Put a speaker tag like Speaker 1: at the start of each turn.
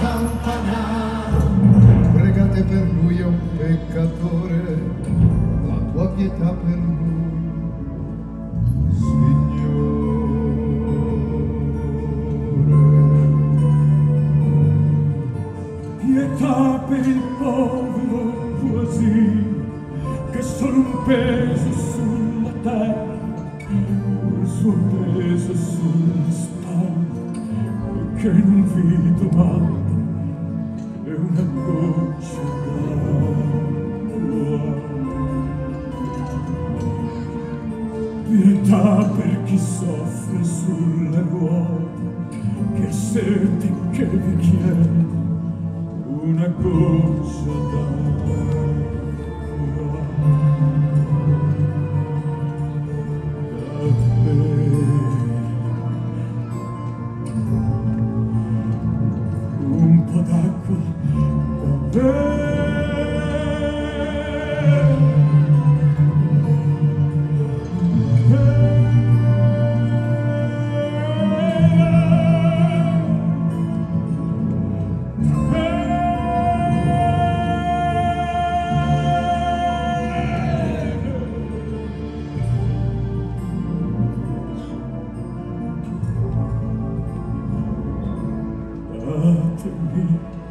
Speaker 1: campana pregate per lui un peccatore la tua pietà per lui Signore.
Speaker 2: Pietà per il povero quasi che solo un peso sulla terra un suo peso sulla spalla. Che non vi domanda è una goccia d'acqua. Pietà per chi soffre sulla ruota che senti che vi chiede una goccia d'acqua dark queen of the world. to me.